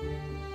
Música